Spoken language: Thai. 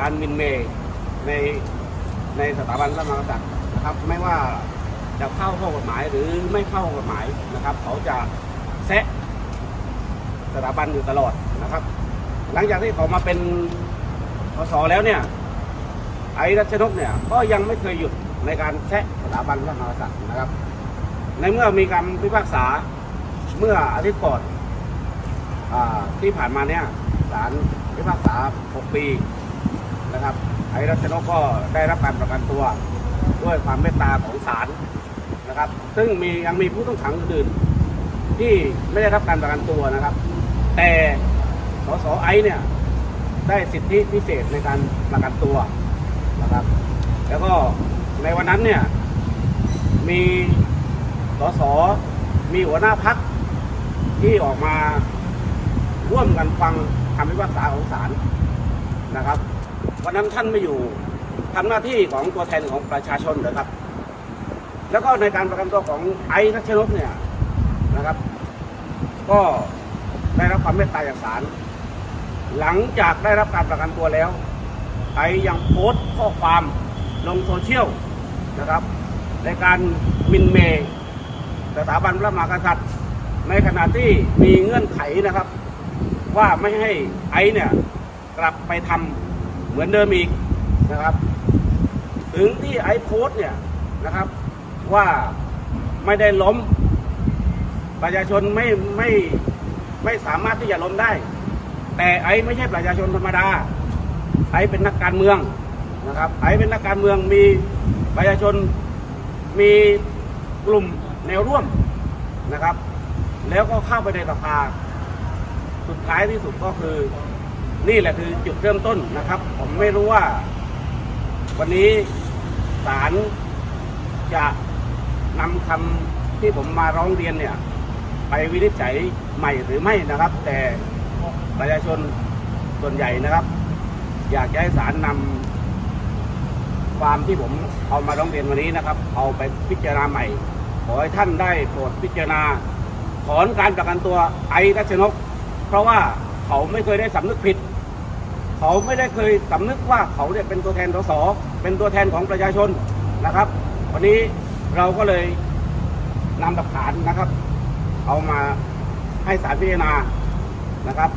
การมินเมย์ในในสถาบันพระมหากษัตริย์นะครับ ไม่ว่าจะเข้าข้อกฎหมายหรือไม่เข้ากฎหมายนะครับ เขาจะแซะสถาบันอยู่ตลอดนะครับ หลังจากที่เขามาเป็นพสแล้วเนี่ย ไอ้รัชนกเนี่ยก็ยังไม่เคยหยุดในการแซะสถาบันพระมหากษัตริย์นะครับ ในเมื่อมีคำพิพากษาเมื่ออาทิตย์ก่อนอที่ผ่านมาเนี่ยศาลพิพากษา 6 ปี ไอ้รัชนกก็ได้รับการประกันตัวด้วยความเมตตาของศาลนะครับ ซึ่งมียังมีผู้ต้องขังอื่นๆที่ไม่ได้รับการประกันตัวนะครับ แต่สสไอซ์เนี่ยได้สิทธิพิเศษในการประกันตัวนะครับ แล้วก็ในวันนั้นเนี่ยมีสสมีหัวหน้าพักที่ออกมาร่วมกันฟังคำพิพากษาของศาลนะครับ วันนั้นท่านไม่อยู่ทำหน้าที่ของตัวแทนของประชาชนนะครับ แล้วก็ในการประกันตัวของไอ้ทัชนกเนี่ยนะครับ ก็ได้รับความเมตตาจากศาลหลังจากได้รับการประกันตัวแล้ว ไอ้ยังโพสต์ข้อความลงโซเชียลนะครับ ในการมินเมย์สถาบันพระมหากษัตริย์ ในขณะที่มีเงื่อนไขนะครับ ว่าไม่ให้ไอ้เนี่ยกลับไปทำ เหมือนเดิมอีกนะครับ ถึงที่ไอ้โพสเนี่ยนะครับ ว่าไม่ได้ล้ม ประชาชนไม่ไม่ไม่สามารถที่จะล้มได้ แต่ไอ้ไม่ใช่ประชาชนธรรมดา ไอ้เป็นนักการเมืองนะครับ ไอ้เป็นนักการเมืองมีประชาชนมีกลุ่มแนวร่วมนะครับ แล้วก็เข้าไปในสภาสุดท้ายที่สุดก็คือ นี่แหละคือจุดเริ่มต้นนะครับ ผมไม่รู้ว่า วันนี้ศาลจะนำคำที่ผมมาร้องเรียนเนี่ย ไปวินิจฉัยใหม่หรือไม่นะครับ แต่ประชาชนส่วนใหญ่นะครับ อยากให้ศาลนำความที่ผมเอามาร้องเรียนวันนี้นะครับ เอาไปพิจารณาใหม่ ขอให้ท่านได้โปรดพิจารณาถอนการประกันตัวไอ้รัชนก เพราะว่า เขาไม่เคยได้สำนึกผิด เขาไม่ได้เคยสำนึกว่าเขาเนี่ยเป็นตัวแทนสสเป็นตัวแทนของประชาชนนะครับ วันนี้เราก็เลยนำหลักฐานนะครับ เอามาให้สารพิจารณานะครับ